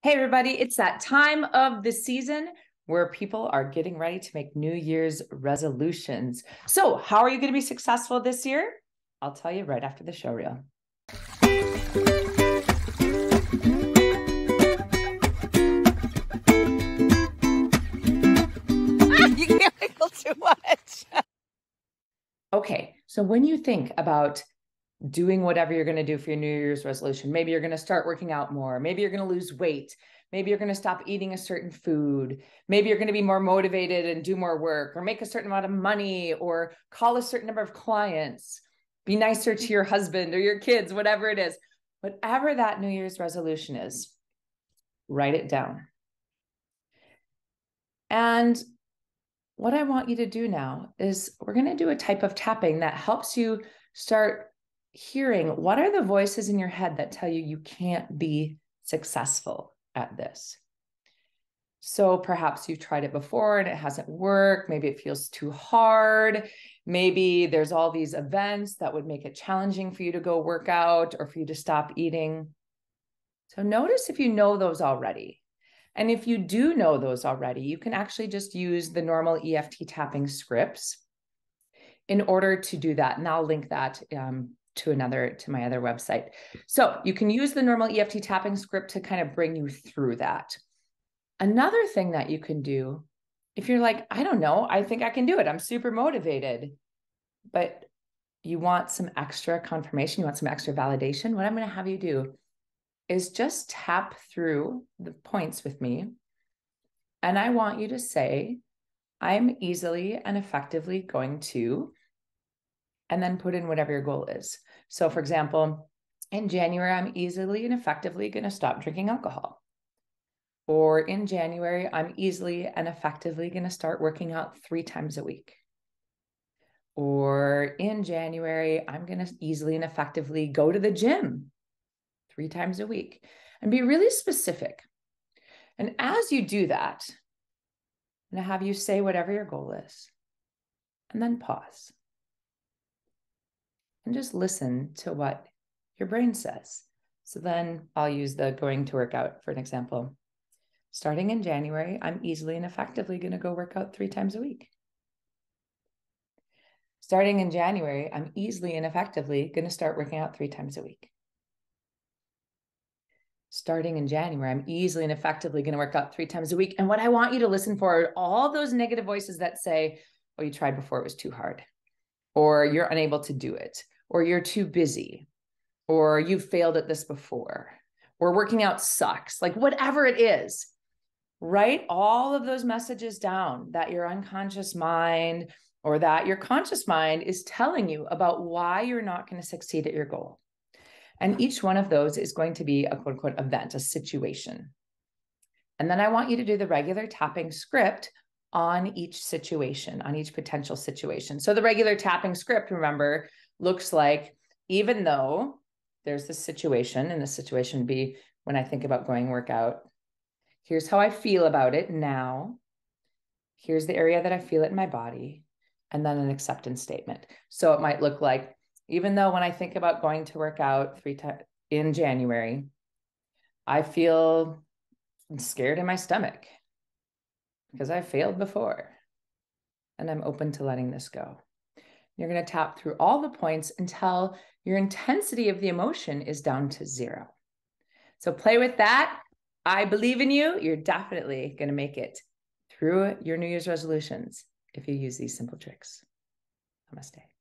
Hey, everybody, it's that time of the season where people are getting ready to make New Year's resolutions. So, how are you going to be successful this year? I'll tell you right after the show reel. you can't wiggle too much. Okay, so when you think about doing whatever you're going to do for your New Year's resolution. Maybe you're going to start working out more. Maybe you're going to lose weight. Maybe you're going to stop eating a certain food. Maybe you're going to be more motivated and do more work or make a certain amount of money or call a certain number of clients. Be nicer to your husband or your kids, whatever it is. Whatever that New Year's resolution is, write it down. And what I want you to do now is we're going to do a type of tapping that helps you start hearing what are the voices in your head that tell you you can't be successful at this. So perhaps you've tried it before and it hasn't worked. Maybe it feels too hard. Maybe there's all these events that would make it challenging for you to go work out or for you to stop eating. So notice if you know those already. And if you do know those already, you can actually just use the normal EFT tapping scripts in order to do that. And I'll link that um, to another to my other website. So you can use the normal EFT tapping script to kind of bring you through that. Another thing that you can do if you're like, I don't know, I think I can do it. I'm super motivated. But you want some extra confirmation, you want some extra validation. What I'm going to have you do is just tap through the points with me. And I want you to say, I'm easily and effectively going to and then put in whatever your goal is. So, for example, in January, I'm easily and effectively going to stop drinking alcohol. Or in January, I'm easily and effectively going to start working out three times a week. Or in January, I'm going to easily and effectively go to the gym three times a week and be really specific. And as you do that, I'm going to have you say whatever your goal is and then pause and just listen to what your brain says. So then I'll use the going to work out for an example. Starting in January, I'm easily and effectively going to go work out three times a week. Starting in January, I'm easily and effectively going to start working out three times a week. Starting in January, I'm easily and effectively going to work out three times a week. And what I want you to listen for are all those negative voices that say, oh, you tried before, it was too hard, or you're unable to do it, or you're too busy, or you've failed at this before, or working out sucks, like whatever it is, write all of those messages down that your unconscious mind or that your conscious mind is telling you about why you're not going to succeed at your goal. And each one of those is going to be a quote unquote event, a situation. And then I want you to do the regular tapping script on each situation, on each potential situation. So the regular tapping script, remember, looks like even though there's this situation and the situation be when I think about going workout, here's how I feel about it now. Here's the area that I feel it in my body, and then an acceptance statement. So it might look like, even though when I think about going to work out three times in January, I feel scared in my stomach because I failed before. And I'm open to letting this go. You're going to tap through all the points until your intensity of the emotion is down to zero. So play with that. I believe in you. You're definitely going to make it through your New Year's resolutions if you use these simple tricks. Namaste.